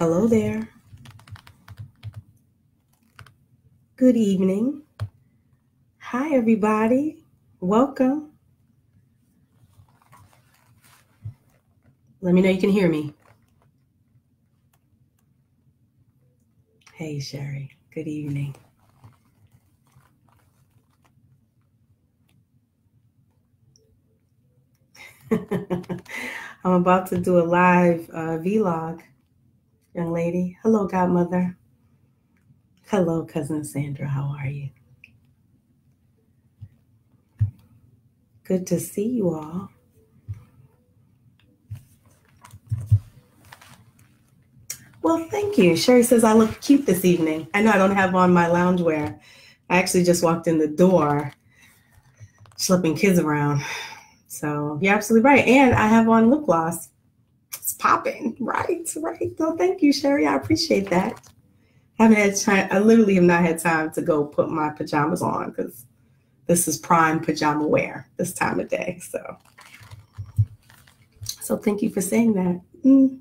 Hello there. Good evening. Hi, everybody. Welcome. Let me know you can hear me. Hey, Sherry. Good evening. I'm about to do a live uh, vlog, young lady. Hello, godmother. Hello, cousin Sandra. How are you? Good to see you all. Well, thank you. Sherry says I look cute this evening. I know I don't have on my loungewear. I actually just walked in the door, slipping kids around. So you're absolutely right. And I have on lip gloss. Popping. Right, right. So thank you, Sherry. I appreciate that. I haven't had time. I literally have not had time to go put my pajamas on because this is prime pajama wear this time of day. So, so thank you for saying that. Mm.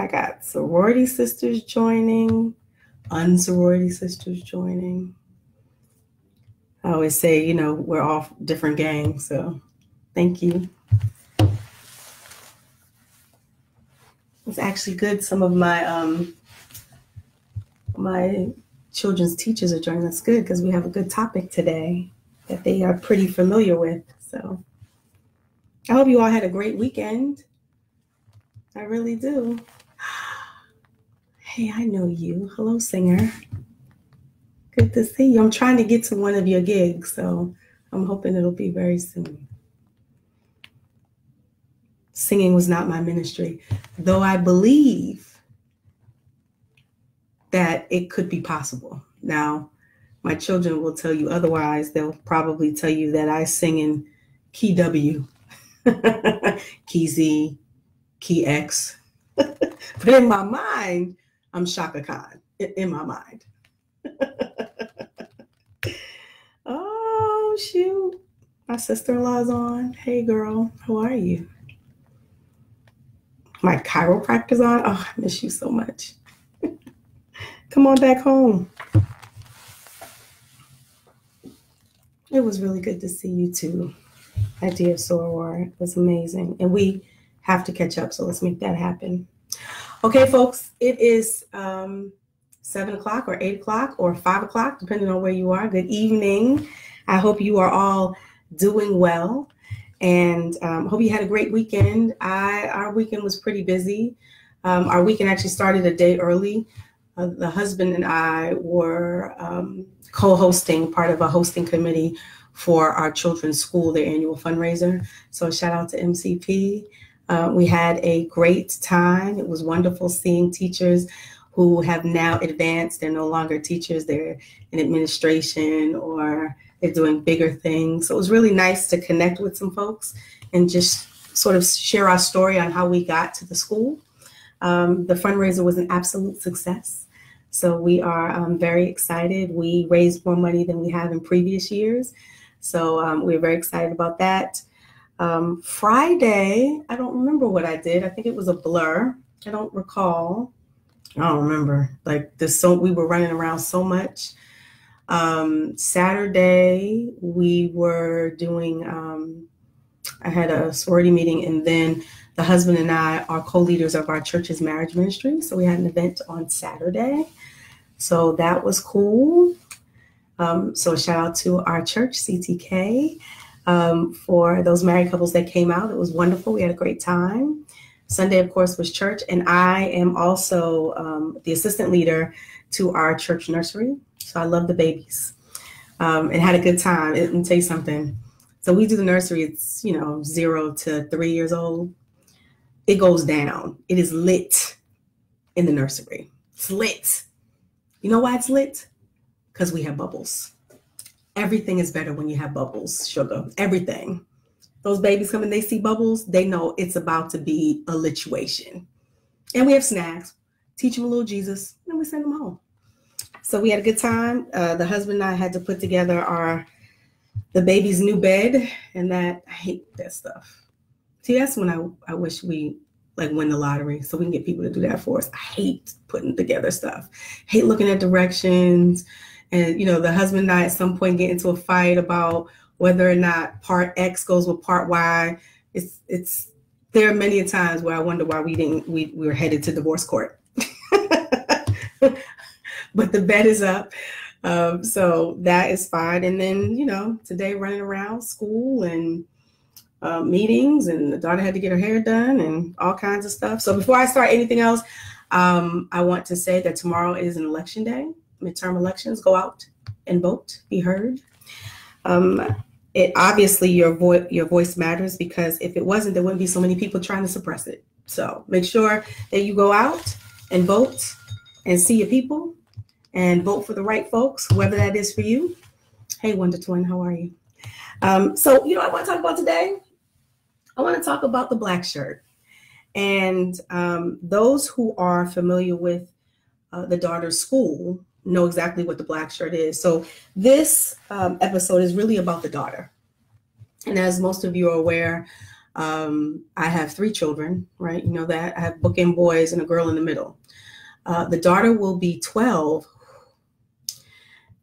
I got sorority sisters joining, unsorority sisters joining. I always say, you know, we're all different gangs. So thank you. It's actually good. Some of my um my children's teachers are joining us good because we have a good topic today that they are pretty familiar with. So I hope you all had a great weekend. I really do. Hey, I know you. Hello, singer. Good to see you. I'm trying to get to one of your gigs, so I'm hoping it'll be very soon. Singing was not my ministry, though I believe that it could be possible. Now, my children will tell you otherwise. They'll probably tell you that I sing in key W, key Z, key X. but in my mind, I'm Chaka Khan in my mind. oh, shoot. My sister in law's on. Hey, girl. How are you? My chiropractor's on. Oh, I miss you so much. Come on back home. It was really good to see you too, dear Soror. It was amazing. And we have to catch up, so let's make that happen. Okay, folks, it is um, seven o'clock or eight o'clock or five o'clock, depending on where you are. Good evening. I hope you are all doing well and um, hope you had a great weekend. I our weekend was pretty busy. Um, our weekend actually started a day early. Uh, the husband and I were um, co-hosting part of a hosting committee for our children's school, their annual fundraiser. So shout out to MCP. Uh, we had a great time. It was wonderful seeing teachers who have now advanced. They're no longer teachers, they're in administration or they're doing bigger things. So it was really nice to connect with some folks and just sort of share our story on how we got to the school. Um, the fundraiser was an absolute success. So we are um, very excited. We raised more money than we have in previous years. So um, we're very excited about that. Um, Friday, I don't remember what I did. I think it was a blur. I don't recall. I don't remember. Like this, so we were running around so much. Um, Saturday, we were doing. Um, I had a sorority meeting, and then the husband and I are co-leaders of our church's marriage ministry. So we had an event on Saturday. So that was cool. Um, so shout out to our church, CTK um, for those married couples that came out. It was wonderful. We had a great time. Sunday, of course, was church, and I am also um, the assistant leader to our church nursery. So I love the babies um, and had a good time. Let me tell you something. So we do the nursery. It's you know zero to three years old. It goes down. It is lit in the nursery. It's lit. You know why it's lit? Because we have bubbles everything is better when you have bubbles, sugar. Everything. Those babies come and they see bubbles, they know it's about to be a lituation. And we have snacks. Teach them a little Jesus, and we send them home. So we had a good time. Uh, the husband and I had to put together our the baby's new bed, and that I hate that stuff. See, that's when I, I wish we like win the lottery so we can get people to do that for us. I hate putting together stuff. Hate looking at directions. And you know, the husband and I at some point get into a fight about whether or not part X goes with part Y. It's it's there are many times where I wonder why we didn't we, we were headed to divorce court. but the bet is up. Um, so that is fine. And then, you know, today running around school and uh, meetings, and the daughter had to get her hair done and all kinds of stuff. So before I start anything else, um, I want to say that tomorrow is an election day. Midterm elections, go out and vote, be heard. Um, it obviously your voice your voice matters because if it wasn't, there wouldn't be so many people trying to suppress it. So make sure that you go out and vote and see your people and vote for the right folks, whoever that is for you. Hey, Wonder Twin, how are you? Um, so, you know, I want to talk about today. I want to talk about the black shirt. And um, those who are familiar with uh, the daughter's school know exactly what the black shirt is. So, this um, episode is really about the daughter. And as most of you are aware, um, I have three children, right? You know that. I have bookend boys and a girl in the middle. Uh, the daughter will be 12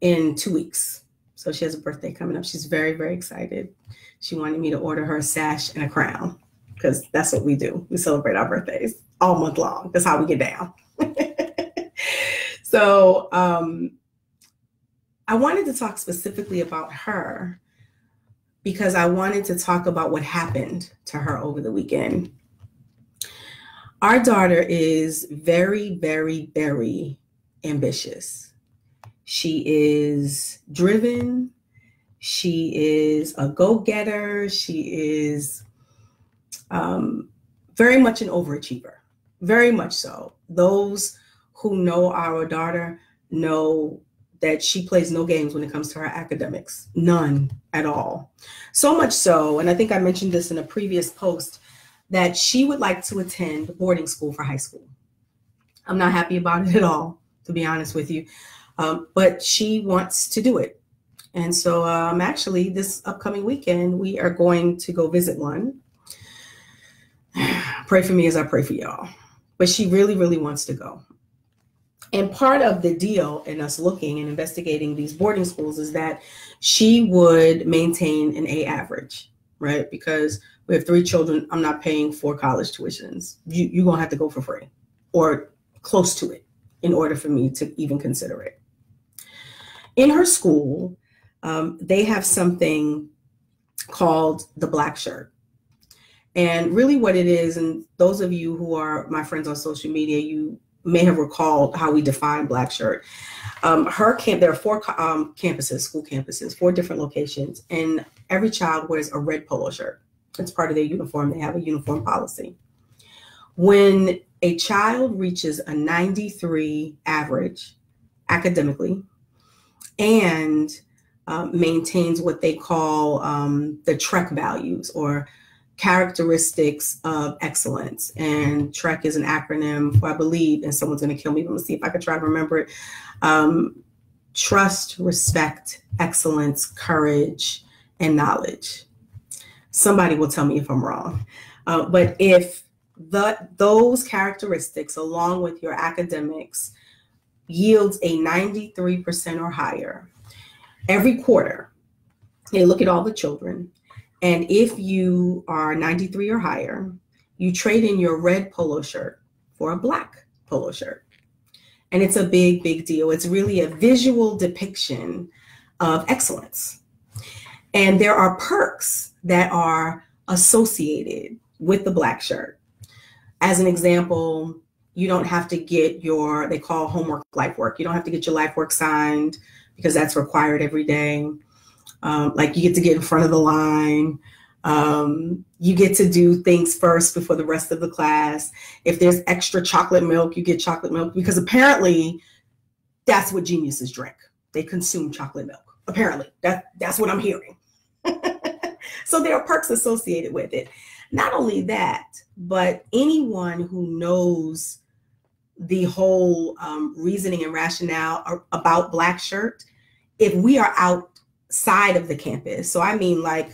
in two weeks. So she has a birthday coming up. She's very, very excited. She wanted me to order her a sash and a crown because that's what we do. We celebrate our birthdays all month long. That's how we get down. so um, I wanted to talk specifically about her because I wanted to talk about what happened to her over the weekend. Our daughter is very, very, very ambitious. She is driven. She is a go getter. She is um, very much an overachiever, very much so. Those who know our daughter know that she plays no games when it comes to her academics, none at all. So much so, and I think I mentioned this in a previous post, that she would like to attend boarding school for high school. I'm not happy about it at all, to be honest with you. Um, but she wants to do it. And so, um, actually, this upcoming weekend, we are going to go visit one. pray for me as I pray for y'all. But she really, really wants to go. And part of the deal in us looking and investigating these boarding schools is that she would maintain an A average, right? Because we have three children. I'm not paying for college tuitions. You, you're going to have to go for free or close to it in order for me to even consider it in her school, um, they have something called the black shirt. And really, what it is, and those of you who are my friends on social media, you may have recalled how we define black shirt. Um, her camp, there are four um, campuses, school campuses, four different locations, and every child wears a red polo shirt. It's part of their uniform. They have a uniform policy. When a child reaches a 93 average academically, and um, maintains what they call um, the Trek values or characteristics of excellence. And Trek is an acronym for, I believe, and someone's going to kill me. Let me see if I can try to remember it. Um, trust, respect, excellence, courage, and knowledge. Somebody will tell me if I'm wrong. Uh, but if the, those characteristics, along with your academics, yields a 93% or higher every quarter. They look at all the children. And if you are 93 or higher, you trade in your red polo shirt for a black polo shirt. And it's a big, big deal. It's really a visual depiction of excellence. And there are perks that are associated with the black shirt. As an example, you don't have to get your they call homework life work. You don't have to get your life work signed because that's required every day. Um, like you get to get in front of the line. Um, you get to do things first before the rest of the class. If there's extra chocolate milk you get chocolate milk because apparently that's what geniuses drink. They consume chocolate milk. Apparently that, that's what i'm hearing. So there are perks associated with it. Not only that but anyone who knows the whole um, reasoning and rationale about black shirt if we are outside of the campus so i mean like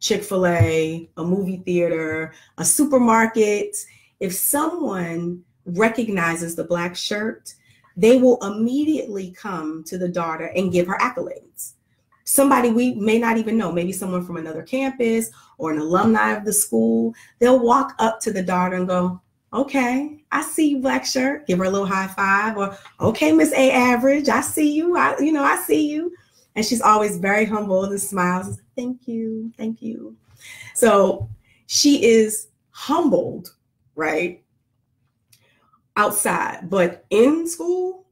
Chick fil A, a movie theater, a supermarket, if someone recognizes the black shirt, they will immediately come to the daughter and give her accolades. Somebody we may not even know, maybe someone from another campus or an alumni of the school, they'll walk up to the daughter and go, Okay, I see you, black shirt. Give her a little high five, or okay, Miss A Average, I see you. I, you know, I see you. And she's always very humble and smiles. Thank you, thank you. So she is humbled, right? Outside, but in school,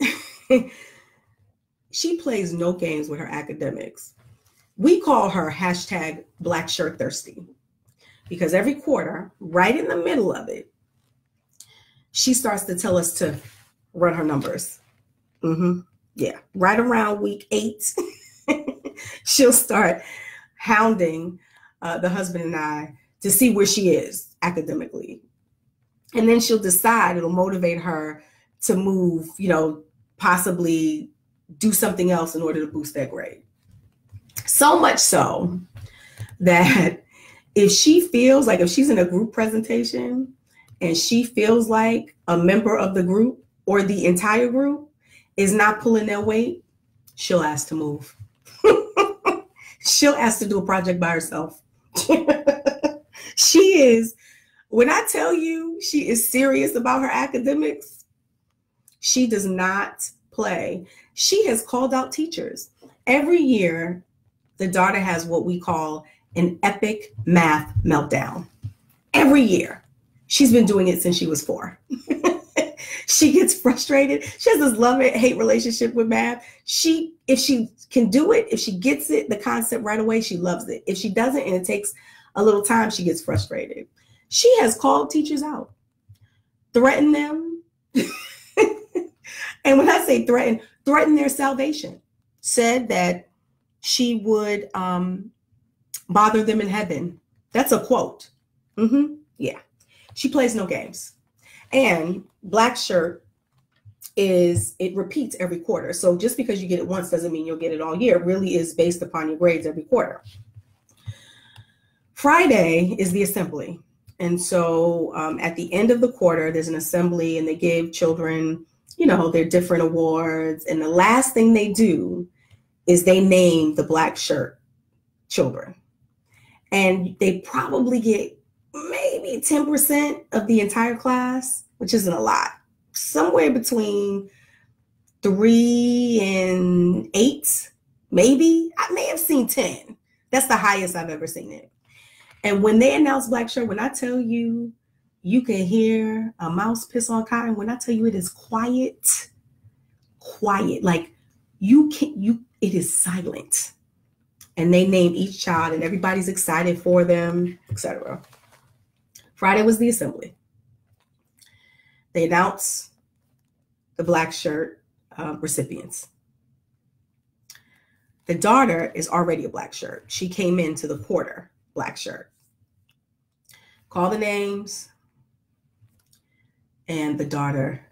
she plays no games with her academics. We call her hashtag black shirt thirsty because every quarter, right in the middle of it, she starts to tell us to run her numbers. Mm-hmm. Yeah, right around week eight, she'll start hounding uh, the husband and I to see where she is academically. And then she'll decide it'll motivate her to move, you know, possibly do something else in order to boost that grade. So much so that if she feels like if she's in a group presentation and she feels like a member of the group or the entire group is not pulling their weight, she'll ask to move. she'll ask to do a project by herself. she is, when I tell you she is serious about her academics, she does not play. She has called out teachers. Every year, the daughter has what we call an epic math meltdown every year. She's been doing it since she was four. she gets frustrated. She has this love hate relationship with math. She, if she can do it, if she gets it, the concept right away, she loves it. If she doesn't and it takes a little time, she gets frustrated. She has called teachers out, threatened them. and when I say threaten, threaten their salvation, said that she would um, bother them in heaven. That's a quote. Mm-hmm. Yeah. She plays no games. And black shirt is it repeats every quarter. So just because you get it once doesn't mean you'll get it all year. It really is based upon your grades every quarter. Friday is the assembly. And so um, at the end of the quarter, there's an assembly and they give children, you know, their different awards. And the last thing they do is they name the black shirt children and they probably get maybe 10% of the entire class, which isn't a lot. Somewhere between three and eight, maybe. I may have seen 10. That's the highest I've ever seen it. And when they announce Black Shirt, when I tell you you can hear a mouse piss on cotton, when I tell you it is quiet, quiet, like you can't you it is silent and they name each child and everybody's excited for them, etc. Friday was the assembly. They announce the black shirt uh, recipients. The daughter is already a black shirt. She came into the quarter black shirt. Call the names, and the daughter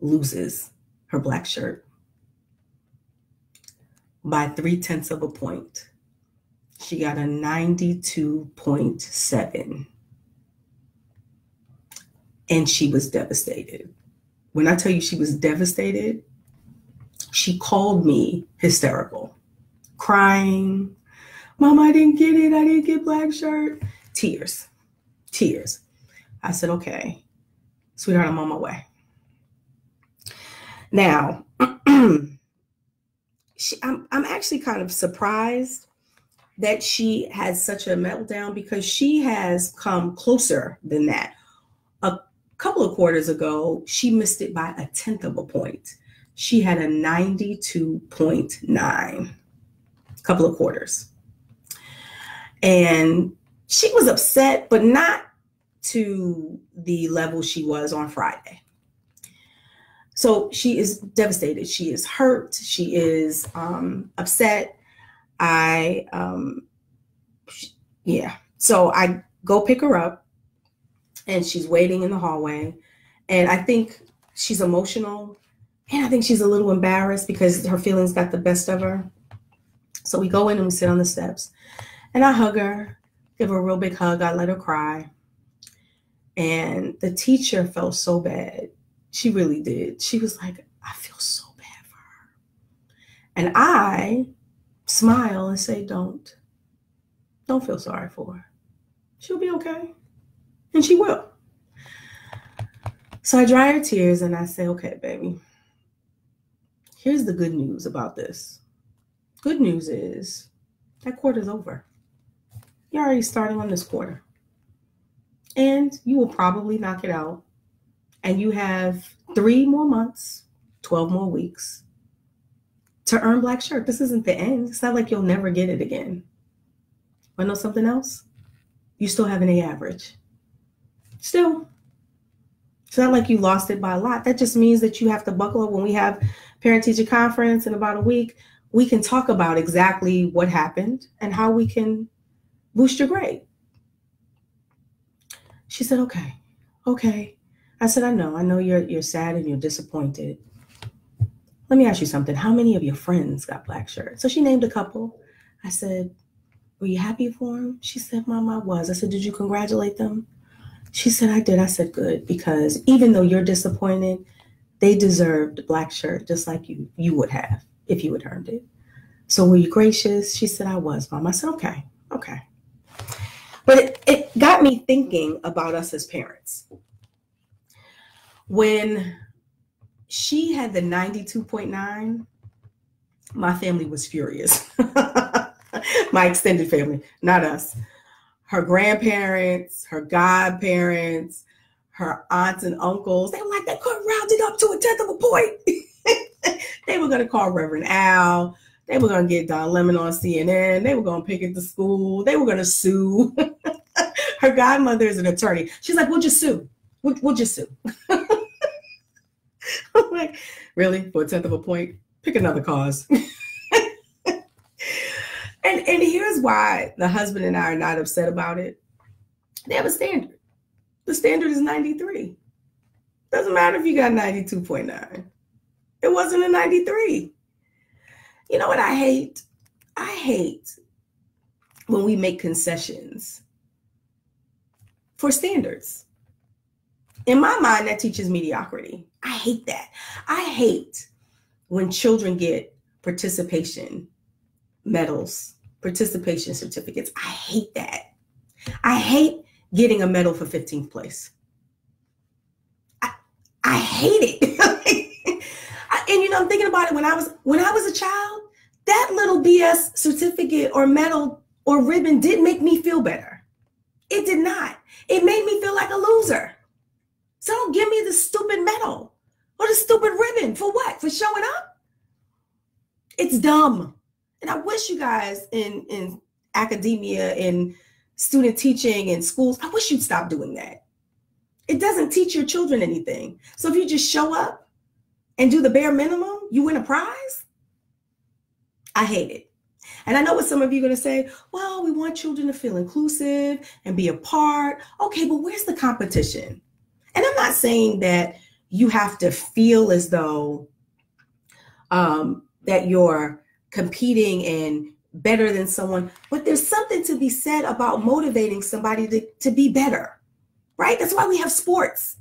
loses her black shirt by three tenths of a point. She got a 92.7. And she was devastated. When I tell you she was devastated, she called me hysterical, crying. Mom, I didn't get it. I didn't get black shirt. Tears, tears. I said, okay, sweetheart, I'm on my way. Now, she, I'm, I'm actually kind of surprised that she had such a meltdown because she has come closer than that. A couple of quarters ago, she missed it by a tenth of a point. She had a 92.9 a couple of quarters. And she was upset, but not to the level she was on Friday. So she is devastated. She is hurt. She is um, upset. I, um, yeah. So I go pick her up and she's waiting in the hallway. And I think she's emotional. And I think she's a little embarrassed because her feelings got the best of her. So we go in and we sit on the steps. And I hug her, give her a real big hug. I let her cry. And the teacher felt so bad. She really did. She was like, I feel so bad for her. And I smile and say, Don't. Don't feel sorry for her. She'll be okay. And she will. So I dry her tears and I say, Okay, baby, here's the good news about this. Good news is that quarter's over. You're already starting on this quarter. And you will probably knock it out. And you have three more months, 12 more weeks to earn black shirt. This isn't the end. It's not like you'll never get it again. Want to know something else? You still have an A average. Still. It's not like you lost it by a lot. That just means that you have to buckle up when we have parent teacher conference in about a week. We can talk about exactly what happened and how we can boost your grade. She said, okay, okay. I said, I know, I know you're you're sad and you're disappointed. Let me ask you something. How many of your friends got black shirts? So she named a couple. I said, Were you happy for them? She said, Mom, I was. I said, Did you congratulate them? She said, I did. I said, Good, because even though you're disappointed, they deserved a black shirt just like you you would have if you had earned it. So were you gracious? She said, I was, Mom. I said, Okay, okay. But it, it got me thinking about us as parents. When she had the 92.9, my family was furious. my extended family, not us. Her grandparents, her godparents, her aunts and uncles, they were like, they couldn't round it up to a tenth of a point. they were going to call Reverend Al. They were going to get Don Lemon on CNN. They were going to pick it to school. They were going to sue. Her godmother is an attorney. She's like, we'll just sue. We'll, we'll just sue. I'm like, really? For a tenth of a point? Pick another cause. and and here's why the husband and I are not upset about it. They have a standard. The standard is 93. Doesn't matter if you got 92.9. It wasn't a 93. You know what I hate? I hate when we make concessions for standards. In my mind, that teaches mediocrity. I hate that. I hate when children get participation medals, participation certificates. I hate that. I hate getting a medal for 15th place. I, I hate it. and you know, I'm thinking about it when I was when I was a child, that little BS certificate or medal or ribbon did make me feel better. It did not. It made me feel like a loser. So don't give me the stupid medal or the stupid ribbon for what? For showing up? It's dumb. And I wish you guys in in academia in student teaching in schools, I wish you'd stop doing that. It doesn't teach your children anything. So if you just show up and do the bare minimum, you win a prize? I hate it. And I know what some of you are going to say, well, we want children to feel inclusive and be a part. Okay, but where's the competition? And I'm not saying that you have to feel as though um, that you're competing and better than someone, but there's something to be said about motivating somebody to, to be better, right? That's why we have sports,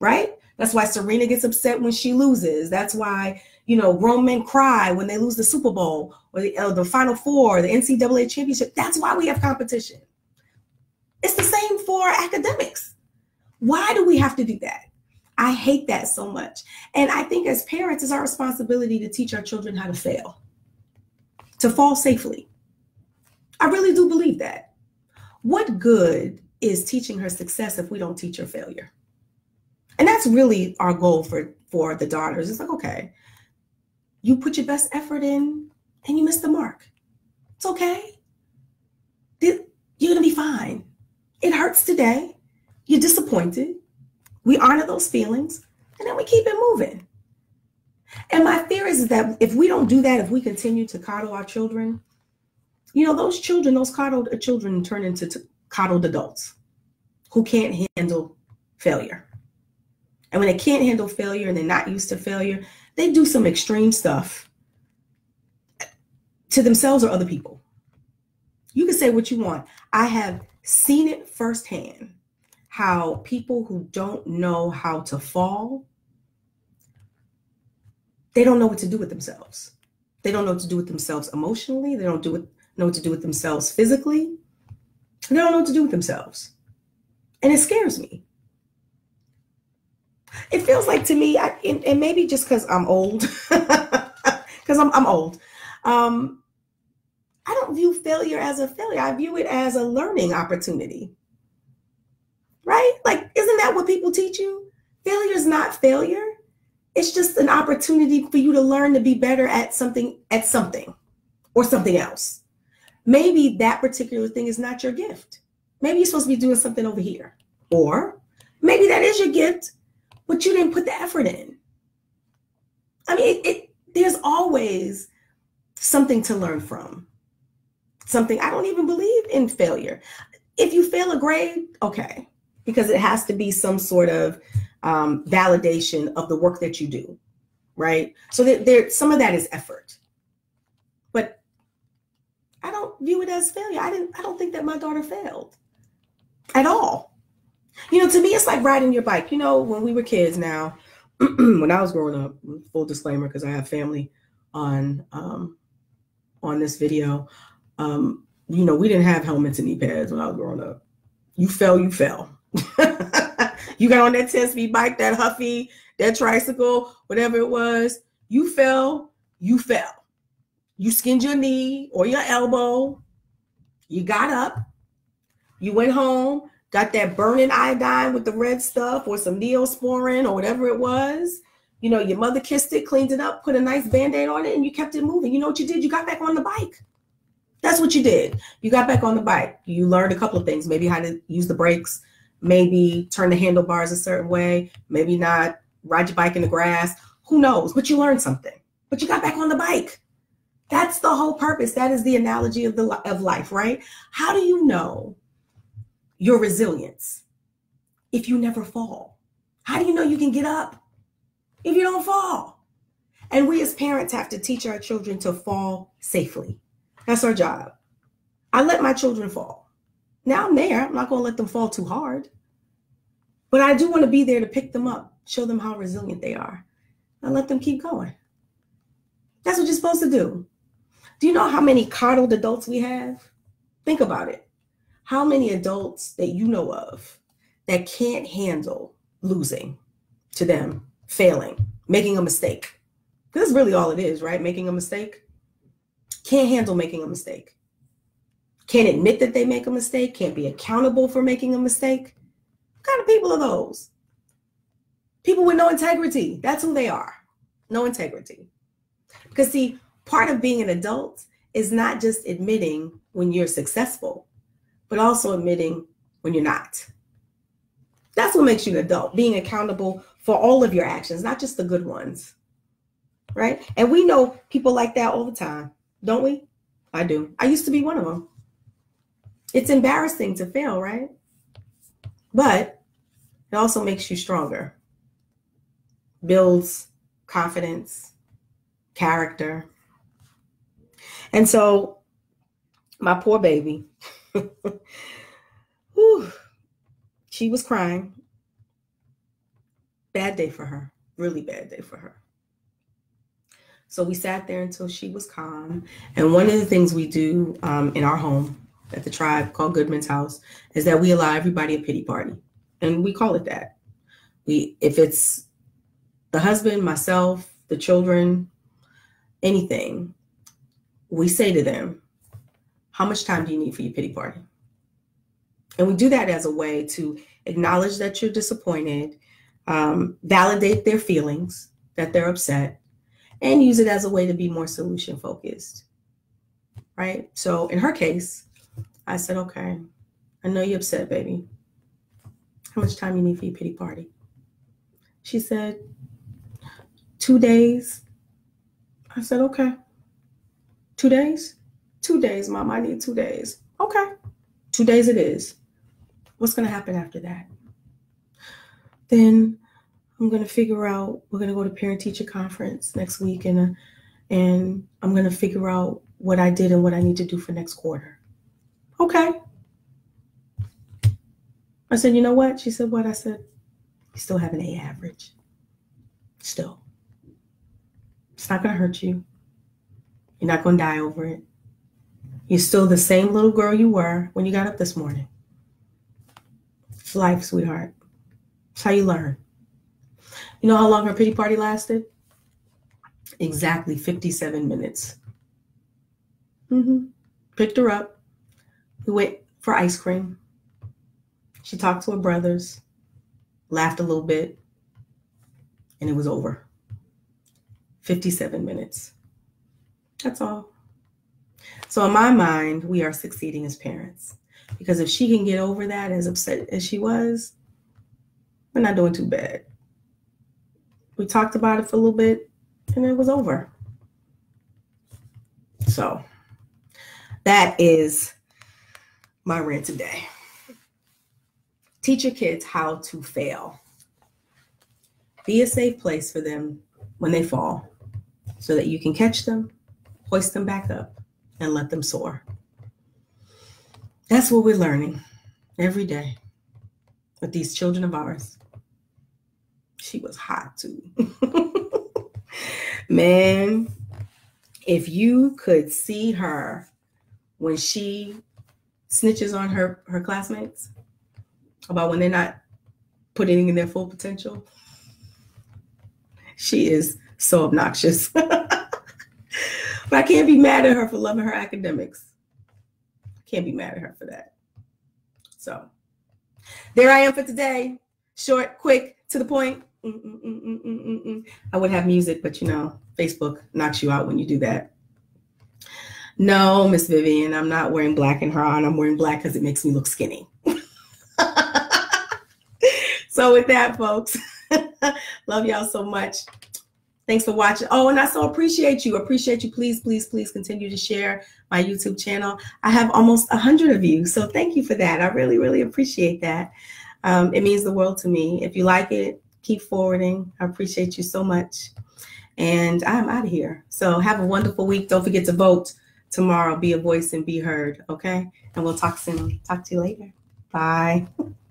right? That's why Serena gets upset when she loses. That's why, you know, grown men cry when they lose the Super Bowl or the, uh, the Final Four, the NCAA championship. That's why we have competition. It's the same for academics. Why do we have to do that? I hate that so much. And I think as parents, it's our responsibility to teach our children how to fail, to fall safely. I really do believe that. What good is teaching her success if we don't teach her failure? And that's really our goal for for the daughters. It's like, okay, you put your best effort in and you miss the mark. It's okay. You're gonna be fine. It hurts today. You're disappointed. We honor those feelings and then we keep it moving. And my fear is that if we don't do that, if we continue to coddle our children, you know, those children, those coddled children turn into coddled adults who can't handle failure. And when they can't handle failure and they're not used to failure, they do some extreme stuff to themselves or other people. You can say what you want. I have seen it firsthand how people who don't know how to fall, they don't know what to do with themselves. They don't know what to do with themselves emotionally. They don't do it, know what to do with themselves physically. They don't know what to do with themselves. And it scares me. It feels like to me, I, and, and maybe just because I'm old, because I'm, I'm old, um, I don't view failure as a failure. I view it as a learning opportunity. Right? Like, isn't that people teach you? Failure is not failure. It's just an opportunity for you to learn to be better at something, at something or something else. Maybe that particular thing is not your gift. Maybe you're supposed to be doing something over here. Or maybe that is your gift, but you didn't put the effort in. I mean, it, it there's always something to learn from something. I don't even believe in failure. If you fail a grade, okay, because it has to be some sort of um, validation of the work that you do, right? So that there, some of that is effort, but I don't view it as failure. I didn't. I don't think that my daughter failed at all. You know, to me, it's like riding your bike. You know, when we were kids. Now, when I was growing up, full disclaimer, because I have family on um, on this video um, you know, we didn't have helmets and knee pads when I was growing up. You fell, you fell. you got on that 10 speed bike, that Huffy, that tricycle, whatever it was. You fell, you fell. You skinned your knee or your elbow. You got up. You went home, got that burning iodine with the red stuff or some neosporin or whatever it was. You know, your mother kissed it, cleaned it up, put a nice band aid on it, and you kept it moving. You know what you did? You got back on the bike. That's what you did. You got back on the bike. You learned a couple of things, maybe how to use the brakes, maybe turn the handlebars a certain way, maybe not ride your bike in the grass. Who knows? But you learned something. But you got back on the bike. That's the whole purpose. That is the analogy of the of life, right? How do you know your resilience if you never fall? How do you know you can get up if you don't fall? And we as parents have to teach our children to fall safely. That's our job. I let my children fall. Now I'm there. I'm not going to let them fall too hard. But I do want to be there to pick them up, show them how resilient they are, and let them keep going. That's what you're supposed to do. Do you know how many coddled adults we have? Think about it. How many adults that you know of that can't handle losing to them, failing, making a mistake? Because that's really all it is, right? Making a mistake can't handle making a mistake, can't admit that they make a mistake, can't be accountable for making a mistake. What kind of people are those? People with no integrity. That's who they are. No integrity. Because, see, part of being an adult is not just admitting when you're successful, but also admitting when you're not. That's what makes you an adult, being accountable for all of your actions, not just the good ones. Right? And we know people like that all the time. Don't we? I do. I used to be one of them. It's embarrassing to fail, right? But it also makes you stronger, builds confidence, character. And so, my poor baby, whew, she was crying. Bad day for her, really bad day for her. So we sat there until she was calm. And one of the things we do um, in our home at the tribe called Goodman's House is that we allow everybody a pity party. And we call it that. We if it's the husband, myself, the children, anything, we say to them, How much time do you need for your pity party? And we do that as a way to acknowledge that you're disappointed, um, validate their feelings, that they're upset, and use it as a way to be more solution focused. Right. So in her case, I said, okay, I know you're upset, baby. How much time you need for your pity party? She said, two days. I said, okay. Two days? Two days, mom. I need two days. Okay. Two days it is. What's going to happen after that? Then I'm going to figure out, we're going to go to parent teacher conference next week and, uh, and I'm going to figure out what I did and what I need to do for next quarter. Okay. I said, you know what? She said, what? I said, you still have an A average. Still. It's not going to hurt you. You're not going to die over it. You're still the same little girl you were when you got up this morning. It's life, sweetheart. It's how you learn. You know how long her pity party lasted? Exactly 57 minutes. Mm-hmm. Picked her up. We went for ice cream. She talked to her brothers, laughed a little bit, and it was over. 57 minutes. That's all. So, in my mind, we are succeeding as parents because if she can get over that, as upset as she was, we're not doing too bad. We talked about it for a little bit and it was over. So, that is my rant today. Teach your kids how to fail. Be a safe place for them when they fall so that you can catch them, hoist them back up, and let them soar. That's what we're learning every day with these children of ours. She was hot too. Man, if you could see her when she snitches on her her classmates about when they're not putting in their full potential, she is so obnoxious. but I can't be mad at her for loving her academics. Can't be mad at her for that. So there I am for today. Short, quick, to the point. Mm, mm, mm, I would have music, but you know, Facebook knocks you out when you do that. No, Miss Vivian, I'm not wearing black in her honor. I'm wearing black because it makes me look skinny. so with that, folks, love y'all so much. Thanks for watching. Oh, and I so appreciate you. Appreciate you. Please, please, please continue to share my YouTube channel. I have almost a hundred of you, so thank you for that. I really, really appreciate that. Um, it means the world to me. If you like it, keep forwarding. I appreciate you so much. And I'm out of here. So have a wonderful week. Don't forget to vote tomorrow. Be a voice and be heard. Okay. And we'll talk soon. Talk to you later. Bye.